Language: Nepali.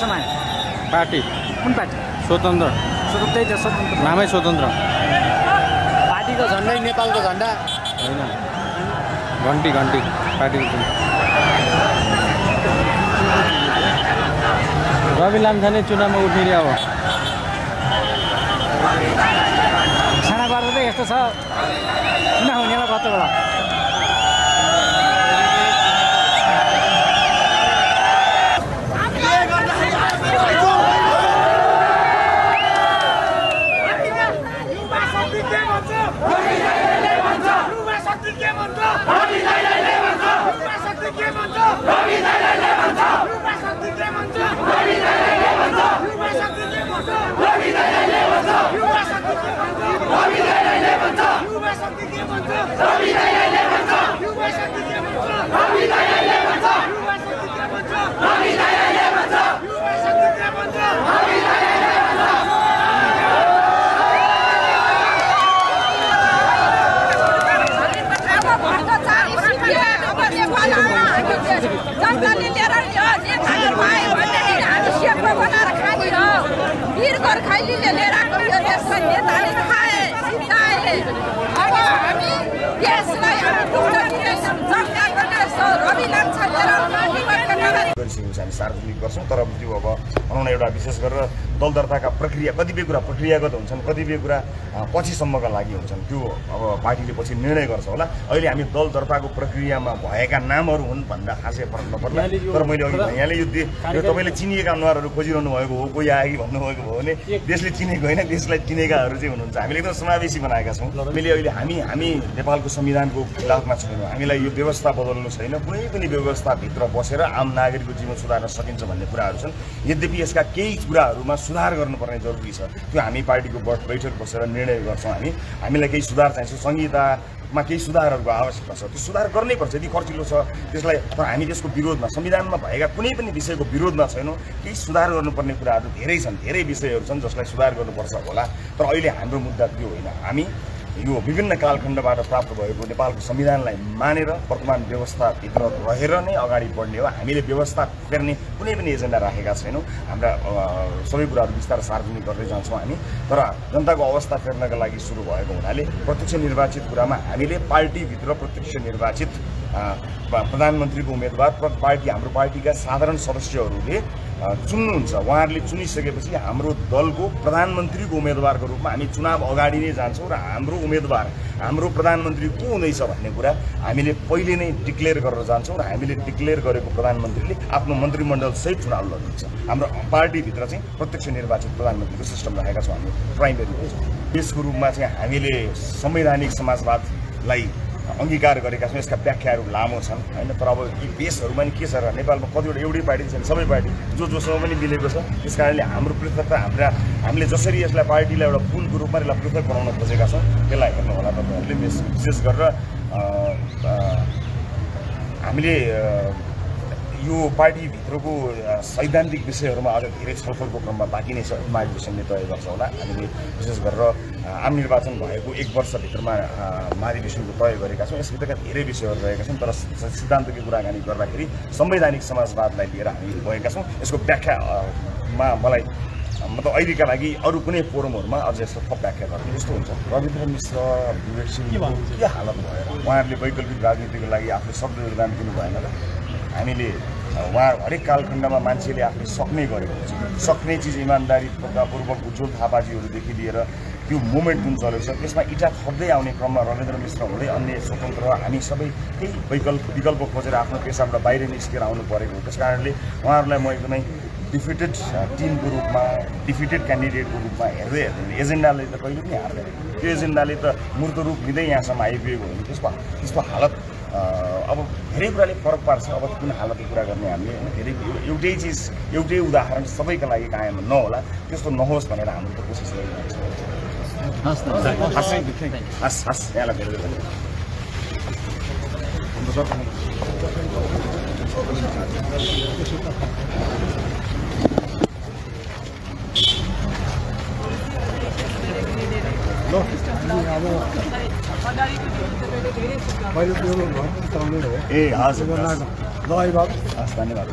कुनै पार्टी। कुन पार्टी? स्वतन्त्र। स्वतन्त्र त स्वतन्त्र। नामै स्वतन्त्र। पार्टीको झन्डै नेपालको झन्डा। होइन। घन्टी घन्टी। पार्टीको रवि लाम्छाने चुनावमा उठ्ने अब। साना पारेर त यस्तो छ। किन हुने होला कति बेला जनताले लिएर नेताहरू भयो भनेदेखि हामी सेप्रो बनाएर खाने हो वीर गोर्खालीले लिएर आएको यो देशलाई नेताले खाए सिद्धाए अब हामी देशलाई हामी डुब्न दिँदैछौँ जनता गर्नेछौँ रवि लान्छा लिएर माथि गरेर नगरी गरिसकेको छ हामी सार्वजनिक गर्छौँ तर त्यो अब भनौँ न एउटा विशेष गरेर दल दर्ताका प्रक्रिया कतिपय कुरा प्रक्रियागत हुन्छन् कतिपय कुरा पछिसम्मका लागि हुन्छन्। त्यो अब पार्टीले पछि निर्णय गर्छ होला। अहिले हामी दल दर्ताको प्रक्रियामा भएका नामहरू हुन् भन्दा खासै फरक नपर्ला। तर मैले अघि यहाँले यो तपाईँले चिनिएका अनुहारहरू खोजिरहनु भएको हो कोही आयो कि भन्नुभएको हो भने देशले चिनेको होइन देशलाई चिनेकाहरू चाहिँ हुनुहुन्छ। हामीले एकदम समावेशी बनाएका छौँ। हामीले अहिले हामी हामी नेपालको संविधानको खिलाफमा छैनौँ हामीलाई यो व्यवस्था बदल्नु छैन। कुनै पनि व्यवस्थाभित्र बसेर आम नागरिकको जीवन सुधार्न सकिन्छ भन्ने कुराहरू छन्। यद्यपि यसका केही कुराहरूमा सुधार गर्नुपर्ने जरुरी छ। त्यो हामी पार्टीको बैठक बसेर निर्णय गर्छौँ हामी। हामीलाई केही सुधार चाहिन्छ। संहितामा केही सुधारहरूको आवश्यकता छ। त्यो सुधार गर्नै पर्छ। यदि खर्चिलो छ त्यसलाई तर हामी त्यसको विरोधमा संविधानमा भएका कुनै पनि विषयको विरोधमा छैनौँ। केही सुधार गर्नुपर्ने कुराहरू धेरै छन्। धेरै विषयहरू छन् जसलाई सुधार गर्नुपर्छ होला। तर अहिले हाम्रो मुद्दा त्यो होइन। हामी यो विभिन्न कालखण्डबाट प्राप्त भएको नेपालको संविधानलाई मानेर वर्तमान व्यवस्थाभित्र रहेर नै अगाडि बढ्ने हो। हामीले व्यवस्था फेर्ने कुनै पनि एजेन्डा राखेका छैनौँ। हाम्रा सबै कुराहरू बिस्तारै सार्वजनिक गर्दै जान्छौँ हामी। तर जनताको अवस्था फेर्नका लागि सुरु भएको हुनाले प्रत्यक्ष निर्वाचित कुरामा हामीले पार्टीभित्र प्रत्यक्ष निर्वाचित प्रधानमन्त्रीको उम्मेदवार प्र- पार्टी हाम्रो पार्टीका साधारण सदस्यहरूले चुन्नुहुन्छ। उहाँहरूले चुनिसकेपछि हाम्रो दलको प्रधानमन्त्रीको उम्मेदवारको रूपमा हामी चुनाव अगाडि नै जान्छौँ र हाम्रो उम्मेदवार हाम्रो प्रधानमन्त्री को हुँदैछ भन्ने कुरा हामीले पहिले नै डिक्लेयर गरेर जान्छौँ र हामीले डिक्लेयर गरेको प्रधानमन्त्रीले आफ्नो मन्त्रीमण्डलसहित चुनाव लड्नुहुन्छ हाम्रो पार्टीभित्र चाहिँ प्रत्यक्ष निर्वाचित प्रधानमन्त्रीको सिस्टम राखेका छौँ हामी प्राइमेरी देशको रूपमा चाहिँ हामीले संवैधानिक समाजवादलाई अङ्गीकार गरेका छौँ यसका व्याख्याहरू लामो छन् होइन? तर अब यी देशहरूमा नि के छ र नेपालमा कतिवटा एउटै पार्टी छैन सबै पार्टी जो जोसँग पनि मिलेको छ त्यस कारणले हाम्रो पृथकता हाम्रा हामीले जसरी यसलाई पार्टीलाई एउटा पुलको रूपमा यसलाई पृथक बनाउन खोजेका छौँ त्यसलाई हेर्नु होला तपाईँहरूले। विशेष गरेर हामीले यो पार्टीभित्रको सैद्धान्तिक विषयहरूमा अझ धेरै छलफलको क्रममा बाँकी नै छ महाधिवेशनले तय गर्छ होला। हामीले विशेष गरेर आम निर्वाचन भएको एक वर्षभित्रमा महाधिवेशनको तय गरेका छौँ। यसभित्रका धेरै विषयहरू रहेका छन् तर सिद्धान्तको कुराकानी गर्दाखेरि संवैधानिक समाजवादलाई लिएर हामी गएका छौँ। यसको व्याख्या अ, मा मलाई मतलब अहिलेका लागि अरू कुनै फोरमहरूमा अझ यस्तो थप व्याख्या गर्ने यस्तो हुन्छ। रविन्द्र मिश्र विवेक सिंहको के हालत भएर उहाँहरूले वैकल्पिक राजनीतिको लागि आफ्नो शब्द योगदान दिनु भएन र हामीले उहाँ हरेक कालखण्डमा मान्छेले आफूले सक्ने गरेको हुन्छ। सक्ने चिज इमान्दारीपूर्वक उज्जवल थापाजीहरूदेखि लिएर त्यो मुभमेन्ट जुन चलेको छ त्यसमा इँटा थप्दै आउने क्रममा रविन्द्र मिश्र हुँदै अन्य स्वतन्त्र हामी सबै त्यही वैकल्प विकल्प खोजेर आफ्नो पेसाबाट बाहिर निस्केर आउनु परेको हो। त्यस कारणले उहाँहरूलाई म एकदमै डिफिटेड टिमको रूपमा डिफिटेड क्यान्डिडेटको रूपमा हेर्दै हेर्दै एजेन्डाले त कहिले पनि हार्दैन। त्यो एजेन्डाले त मूर्त रूप लिँदै यहाँसम्म आइपुगेको हो भने त्यसको त्यसको हालत अब धेरै कुराले फरक पार्छ। अब कुन हालतको कुरा गर्ने हामीले होइन? धेरै एउटै चिज एउटै उदाहरण सबैका लागि कायम नहोला। त्यस्तो नहोस् भनेर हाम्रो त कोसिस गरिरहेको छ। ए हस् धन्यवाद